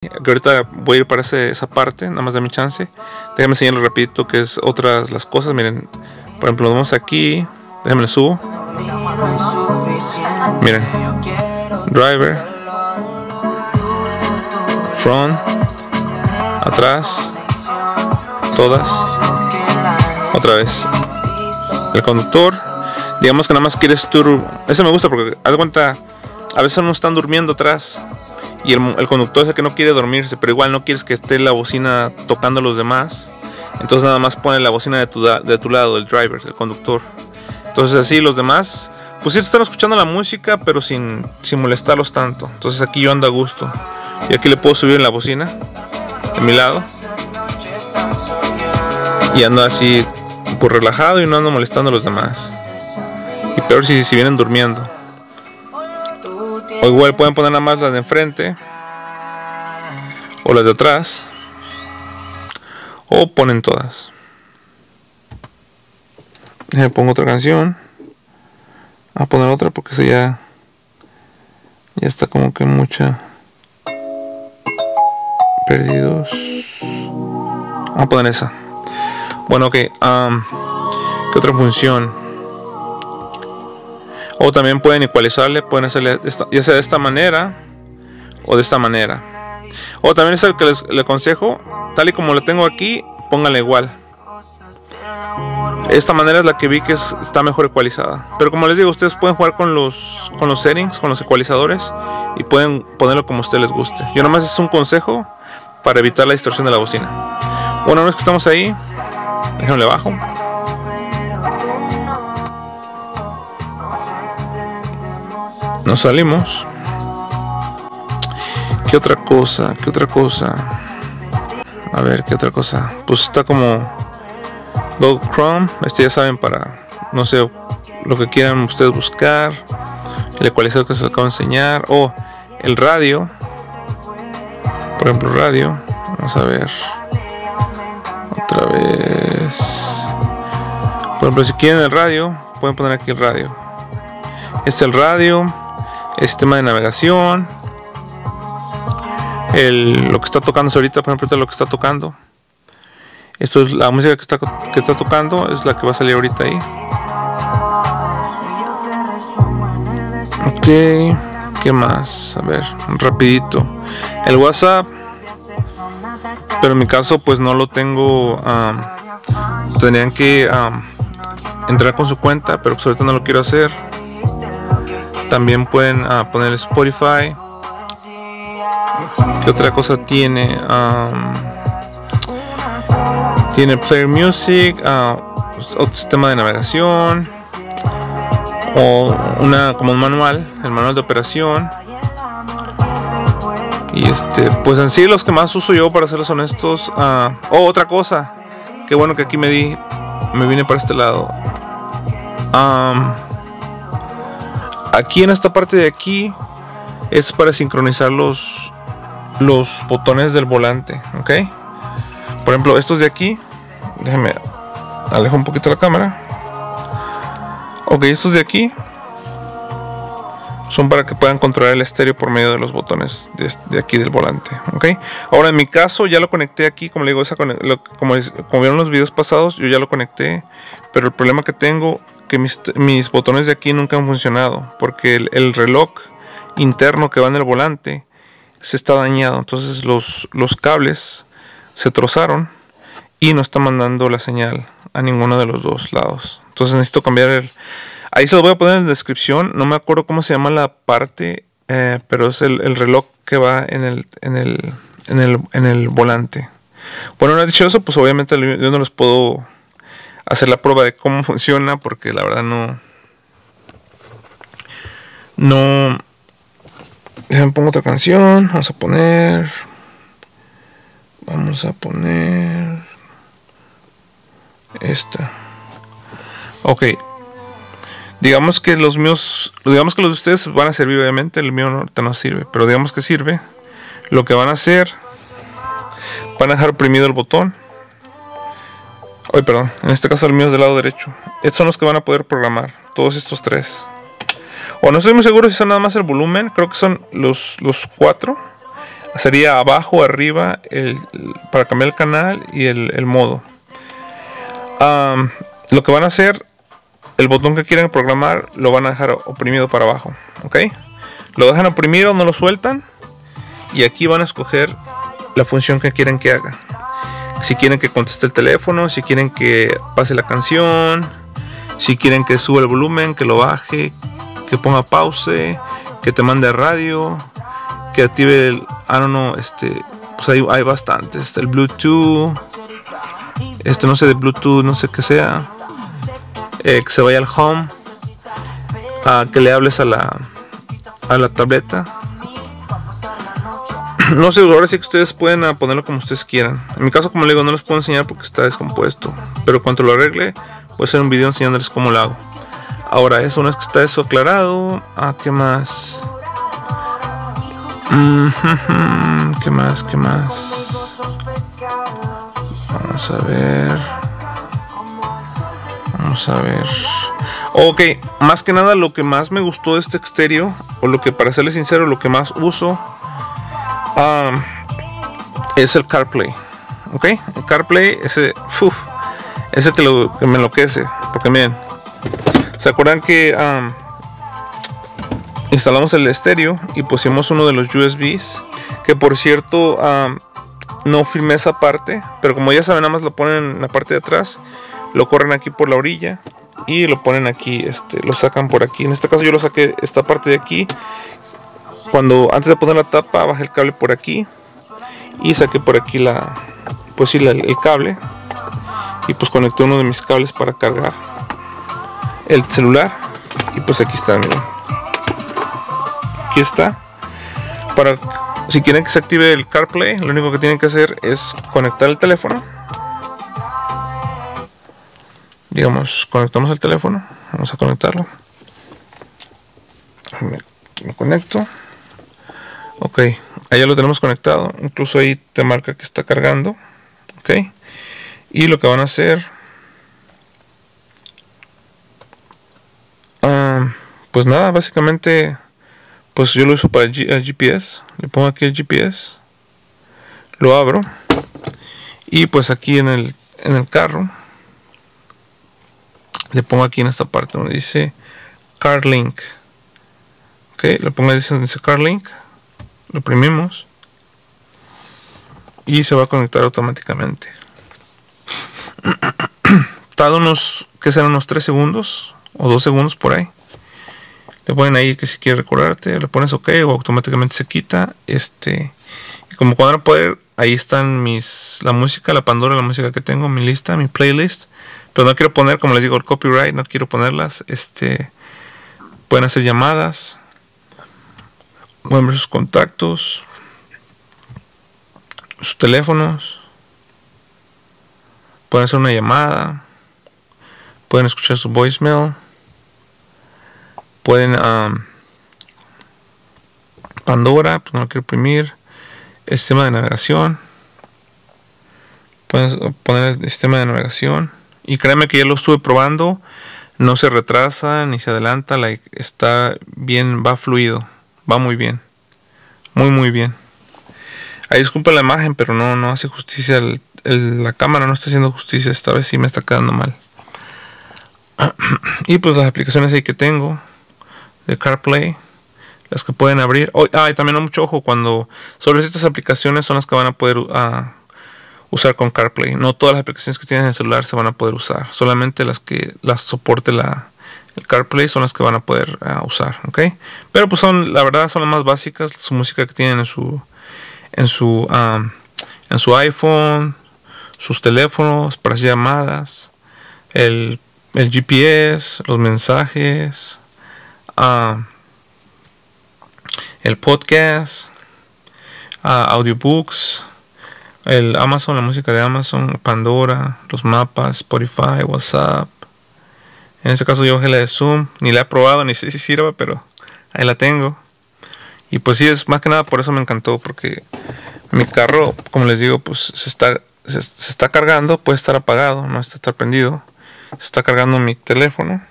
que ahorita voy a ir para esa parte, nada más de mi chance. Déjame enseñarles rapidito que es otras las cosas. Miren, por ejemplo, vamos aquí. Déjame subo. Miren. Driver. Front. Atrás. Todas. Otra vez. El conductor. Digamos que nada más quieres tú. Ese me gusta porque haz cuenta. A veces no están durmiendo atrás y el, conductor es el que no quiere dormirse, pero igual no quieres que esté la bocina tocando a los demás. Entonces nada más pone la bocina de tu, de tu lado, el driver, el conductor. Entonces así los demás, pues sí están escuchando la música, pero sin, sin molestarlos tanto. Entonces aquí yo ando a gusto. Y aquí le puedo subir en la bocina, de mi lado. Y ando así, pues relajado y no ando molestando a los demás. Y peor si, si vienen durmiendo. O igual pueden poner nada más las de enfrente. O las de atrás. O ponen todas. Me pongo otra canción. A poner otra porque eso ya. Ya está como que mucha. Perdidos. A poner esa. Bueno, ok. ¿Qué otra función? O también pueden igualizarle, pueden hacerle ya sea de esta manera o de esta manera. O también es el que les, aconsejo, tal y como lo tengo aquí, póngale igual. Esta manera es la que vi que está mejor ecualizada. Pero como les digo, ustedes pueden jugar con los, con los settings, con los ecualizadores y pueden ponerlo como a ustedes les guste. Yo nomás es un consejo para evitar la distorsión de la bocina. Bueno, una vez que estamos ahí, déjenle bajo. Nos salimos. ¿Qué otra cosa? ¿Qué otra cosa? A ver, ¿qué otra cosa? Pues está como Google Chrome. Este ya saben para, no sé, lo que quieran ustedes buscar. El ecualizador que se acabo de enseñar. O el radio. Por ejemplo, radio. Vamos a ver. Otra vez. Por ejemplo, si quieren el radio, pueden poner aquí el radio. Este es el radio sistema de navegación, el, lo que está tocando ahorita, por ejemplo, lo que está tocando. Esto es la música que está, que está tocando, es la que va a salir ahorita ahí. Ok, ¿qué más? A ver, rapidito. El WhatsApp, pero en mi caso pues no lo tengo. Um, tendrían que entrar con su cuenta, pero pues ahorita no lo quiero hacer. También pueden uh, poner Spotify. ¿Qué otra cosa tiene? tiene Player Music, uh, otro sistema de navegación o una como un manual, el manual de operación. Y este, pues en sí los que más uso yo para serles honestos. Uh, oh, otra cosa. Qué bueno que aquí me di, me vine para este lado. Um, Aquí en esta parte de aquí es para sincronizar los, los botones del volante, ¿ok? Por ejemplo, estos de aquí, déjenme alejo un poquito la cámara. Ok, estos de aquí son para que puedan controlar el estéreo por medio de los botones de, aquí del volante, ¿ok? Ahora en mi caso ya lo conecté aquí, como le digo, como, como vieron los videos pasados, yo ya lo conecté, pero el problema que tengo que mis, botones de aquí nunca han funcionado porque el, reloj interno que va en el volante se está dañado. Entonces los, los cables se trozaron y no está mandando la señal a ninguno de los dos lados. Entonces necesito cambiar el... Ahí se lo voy a poner en la descripción. No me acuerdo cómo se llama la parte, eh, pero es el, reloj que va en el, en el, en el, en el volante. Bueno, una dicho eso, pues obviamente yo no les puedo hacer la prueba de cómo funciona porque la verdad no no déjame pongo otra canción vamos a poner vamos a poner esta. Ok. Digamos que los míos digamos que los de ustedes van a servir obviamente el mío no, no sirve pero digamos que sirve. Lo que van a hacer van a dejar oprimido el botón Ay, perdón. En este caso el mío es del lado derecho. Estos son los que van a poder programar. Todos estos tres. O no estoy muy seguro si son nada más el volumen. Creo que son los, los cuatro. sería abajo, arriba, el, para cambiar el canal y el, modo. lo que van a hacer, el botón que quieren programar, lo van a dejar oprimido para abajo. ¿Ok? Lo dejan oprimido, no lo sueltan. Y aquí van a escoger la función que quieren que haga. Si quieren que conteste el teléfono, si quieren que pase la canción, si quieren que suba el volumen, que lo baje, que ponga pause, que te mande radio, que active el, I don't know, este, pues hay, hay bastantes, el Bluetooth, este no sé de Bluetooth, no sé qué sea, eh, que se vaya al home, que le hables a la, a la tableta. No sé, ahora sí que ustedes pueden ponerlo como ustedes quieran. En mi caso, como le digo, no les puedo enseñar porque está descompuesto. Pero cuando lo arregle, voy a hacer un video enseñándoles cómo lo hago. Ahora, eso una vez que está eso aclarado, ¿a ah, qué más? ¿Qué más? ¿Qué más? Vamos a ver. Vamos a ver. Ok, más que nada lo que más me gustó de este exterior, o lo que para serles sincero, lo que más uso, es el CarPlay. Ok, el CarPlay, ese, ese que, lo, me enloquece. Porque miren, ¿se acuerdan que instalamos el estéreo y pusimos uno de los USBs. Que por cierto, no firmé esa parte, pero como ya saben, nada más lo ponen en la parte de atrás, lo corren aquí por la orilla y lo ponen aquí, este, lo sacan por aquí. En este caso yo lo saqué esta parte de aquí. Cuando antes de poner la tapa, bajé el cable por aquí y saqué por aquí la, pues sí, el cable y pues conecté uno de mis cables para cargar el celular y pues aquí está, miren aquí está. Para si quieren que se active el CarPlay, lo único que tienen que hacer es conectar el teléfono. Digamos, conectamos el teléfono. Vamos a conectarlo. Lo conecto. Ok, ya lo tenemos conectado. Incluso ahí te marca que está cargando. Ok. Y lo que van a hacer. Ah, pues nada, básicamente pues yo lo uso para el, GPS le pongo aquí el GPS lo abro y pues aquí en el, en el carro le pongo aquí en esta parte donde dice CarLink ok le pongo ahí donde dice CarLink lo oprimimos y se va a conectar automáticamente tarda unos que serán unos 3 segundos o 2 segundos por ahí le ponen ahí que si quiere recordarte, le pones OK o automáticamente se quita. Este, y como a poder, ahí están mis, la música, la Pandora, la música que tengo, mi lista, mi playlist. Pero no quiero poner, como les digo, el copyright, no quiero ponerlas. Este, pueden hacer llamadas, ver sus contactos, sus teléfonos, pueden hacer una llamada, pueden escuchar su voicemail pueden Pandora, pues no lo quiero imprimir el sistema de navegación pueden poner el sistema de navegación y créanme que ya lo estuve probando no se retrasa ni se adelanta está bien va fluido va muy bien muy muy bien ahí disculpa la imagen pero no no hace justicia la cámara no está haciendo justicia esta vez sí me está quedando mal y pues las aplicaciones ahí que tengo de CarPlay, las que pueden abrir. Oh, ah, y también mucho ojo cuando sobre estas aplicaciones son las que van a poder ah, usar con CarPlay. No todas las aplicaciones que tienen en el celular se van a poder usar, solamente las que las soporte la, CarPlay son las que van a poder ah, usar, ¿ok? Pero pues son, la verdad, son las más básicas, su música que tienen en su en su en su iPhone, sus teléfonos para hacer llamadas, el, el GPS, los mensajes, el podcast, audiobooks, el Amazon, la música de Amazon, Pandora, los mapas, Spotify, WhatsApp. En este caso yo bajé la de Zoom, ni la he probado, ni sé si sirva, pero ahí la tengo. Y pues sí, es más que nada por eso me encantó, porque mi carro, como les digo, pues se está, se, está cargando, puede estar apagado, no está, está prendido. Se está cargando mi teléfono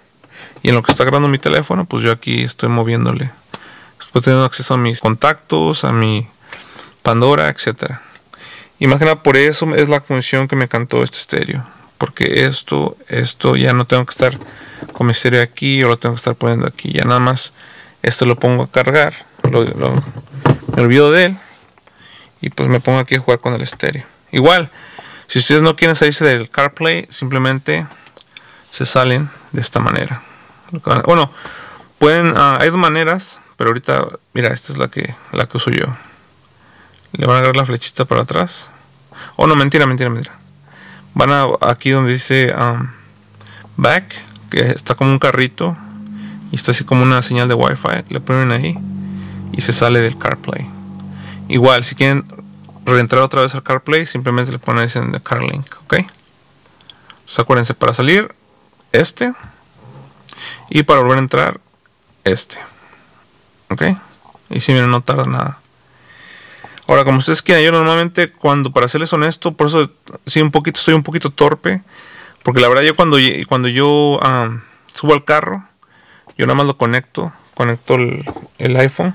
y en lo que está grabando mi teléfono, pues yo aquí estoy moviéndole. Después tengo acceso a mis contactos, a mi Pandora, etcétera. Imagina, por eso es la función que me cantó este estéreo. Porque esto, esto ya no tengo que estar con mi estéreo aquí o lo tengo que estar poniendo aquí. Ya nada más esto lo pongo a cargar. me olvido de él. Y pues me pongo aquí a jugar con el estéreo. Igual, si ustedes no quieren salirse del CarPlay, simplemente se salen de esta manera. Bueno, pueden, ah, hay dos maneras, pero ahorita, mira, esta es la que, la que uso yo. Le van a agarrar la flechita para atrás. Oh, no, mentira, mentira, mentira. Van a aquí donde dice um, back, que está como un carrito y está así como una señal de wifi. Le ponen ahí y se sale del CarPlay. Igual, si quieren reentrar otra vez al CarPlay, simplemente le ponen en el CarLink, ¿ok? Entonces acuérdense, para salir, este. Y para volver a entrar, este. ¿Ok? Y si miren, no tarda nada. Ahora, como ustedes quieran, yo normalmente cuando, para serles honesto, por eso sí un poquito, estoy un poquito torpe. Porque la verdad yo cuando, cuando yo subo al carro, yo nada más lo conecto, conecto el, iPhone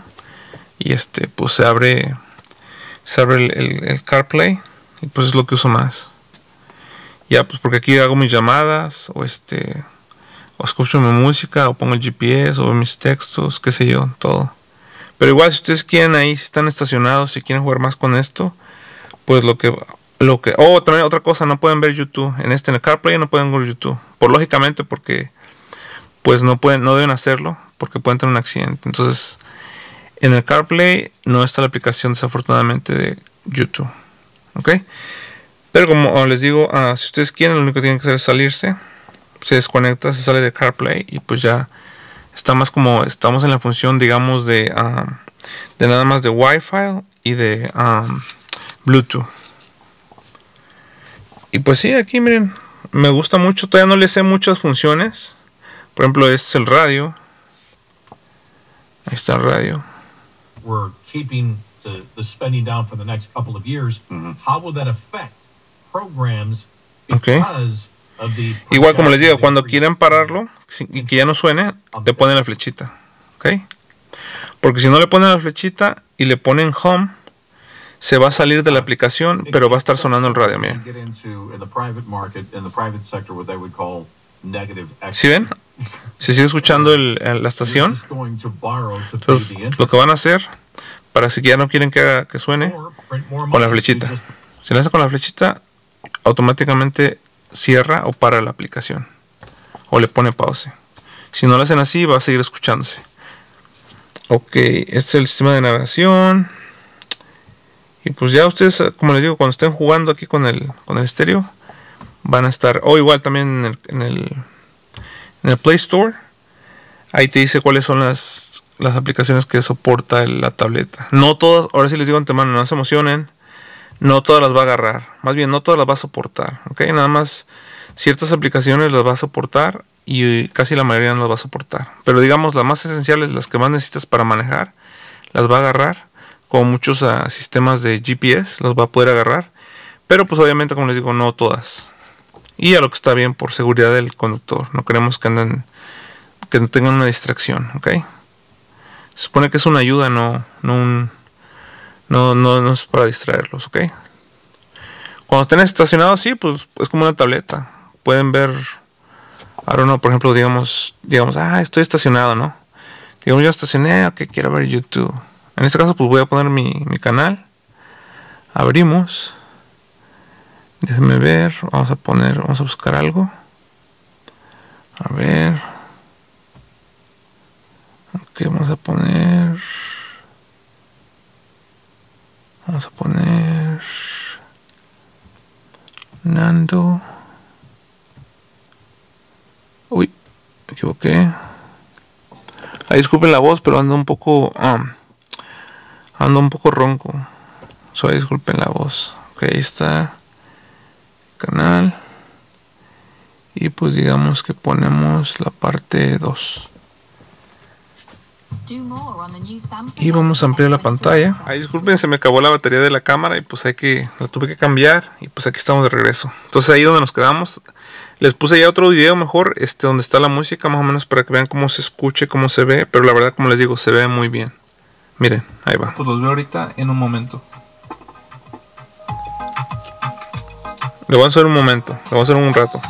y este, pues se abre, se abre el, CarPlay y pues es lo que uso más. Ya, pues porque aquí hago mis llamadas o este, o escucho mi música o pongo el GPS o mis textos, qué sé yo, todo. Pero igual si ustedes quieren ahí, están estacionados, si quieren jugar más con esto, pues lo que lo que oh, también otra cosa, no pueden ver YouTube. En este en el CarPlay no pueden ver YouTube. Por lógicamente porque pues no pueden no deben hacerlo porque pueden tener un accidente. Entonces, en el CarPlay no está la aplicación desafortunadamente de YouTube. ¿Ok? Pero como les digo, ah, si ustedes quieren, lo único que tienen que hacer es salirse. Se desconecta, se sale de CarPlay y pues ya está más como estamos en la función digamos de, um, de nada más de Wi-Fi y de um, Bluetooth. Y pues sí aquí miren me gusta mucho todavía no le sé muchas funciones. Por ejemplo este es el radio. Ahí está el radio. We're keeping the, the spending down for the next couple of years. Mm -hmm. how will that affect programs because okay. Igual como les digo, cuando quieren pararlo y que ya no suene, le ponen la flechita. ¿Ok? Porque si no le ponen la flechita y le ponen home, se va a salir de la aplicación, pero va a estar sonando el radio. Miren. ¿Sí ven? Se sigue escuchando la estación. Entonces, lo que van a hacer, para si ya no quieren que, que suene, con la flechita. Si lo hacen con la flechita, automáticamente cierra o para la aplicación o le pone pause. Si no lo hacen así, va a seguir escuchándose. Ok, este es el sistema de navegación. Y pues ya ustedes, como les digo, cuando estén jugando aquí con el, con el estéreo, van a estar, o igual también en el, en el, en el Play Store, ahí te dice cuáles son las, las aplicaciones que soporta la tableta. No todas, ahora sí les digo antemano, no se emocionen no todas las va a agarrar. Más bien, no todas las va a soportar. ¿ok? Nada más ciertas aplicaciones las va a soportar y casi la mayoría no las va a soportar. Pero digamos, las más esenciales, las que más necesitas para manejar, las va a agarrar. Con muchos ah, sistemas de GPS las va a poder agarrar. Pero pues obviamente, como les digo, no todas. Y a lo que está bien por seguridad del conductor. No queremos que anden, que tengan una distracción. ¿ok? Se supone que es una ayuda, no, no un no, no, no es para distraerlos, ¿ok? Cuando estén estacionados, sí, pues es como una tableta. Pueden ver, ahora no, por ejemplo, digamos, digamos, ah, estoy estacionado, ¿no? Digamos, yo estacioné, ok, quiero ver YouTube. En este caso, pues voy a poner mi, mi canal. Abrimos. Déjenme ver, vamos a poner, vamos a buscar algo. A ver. Ok, vamos a poner... Vamos a poner Nando. Uy, me equivoqué. Ahí disculpen la voz, pero ando un poco. Um, ando un poco ronco. So, disculpen la voz. Ok, ahí está. Canal. Y pues digamos que ponemos la parte 2. Y vamos a ampliar la pantalla. Ahí disculpen, se me acabó la batería de la cámara y pues hay que la tuve que cambiar y pues aquí estamos de regreso. Entonces ahí donde nos quedamos, les puse ya otro video mejor, este donde está la música más o menos para que vean cómo se escuche, cómo se ve, pero la verdad como les digo, se ve muy bien. Miren, ahí va. Pues los veo ahorita en un momento. Lo voy a hacer un momento, lo voy a hacer un rato.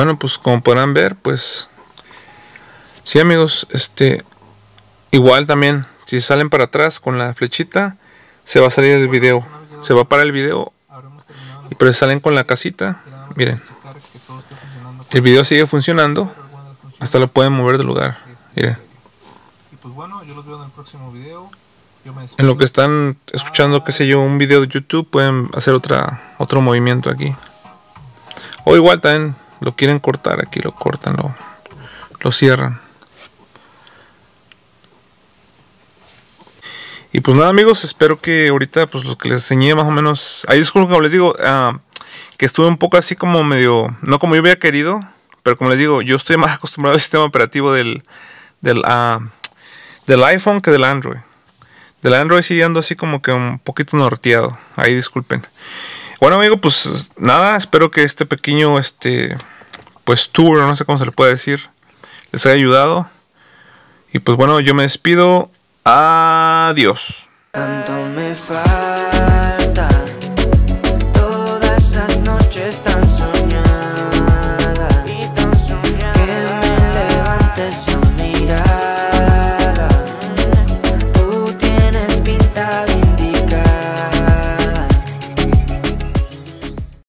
Bueno, pues como podrán ver, pues sí amigos, este igual también si salen para atrás con la flechita se va a salir el video, se va a parar el video y pero salen con la casita, miren. El video sigue funcionando, hasta lo pueden mover de lugar, miren. En lo que están escuchando, qué sé yo, un video de YouTube, pueden hacer otra otro movimiento aquí. O igual también lo quieren cortar, aquí lo cortan, lo, lo cierran. Y pues nada amigos, espero que ahorita pues lo que les enseñé más o menos... Ahí es como les digo, ah, que estuve un poco así como medio... No como yo hubiera querido, pero como les digo, yo estoy más acostumbrado al sistema operativo del, del, uh, del iPhone que del Android. Del Android sigue ando así como que un poquito norteado. Ahí disculpen. Bueno, amigo, pues nada, espero que este pequeño este pues tour, no sé cómo se le puede decir, les haya ayudado. Y pues bueno, yo me despido. Adiós. Tanto me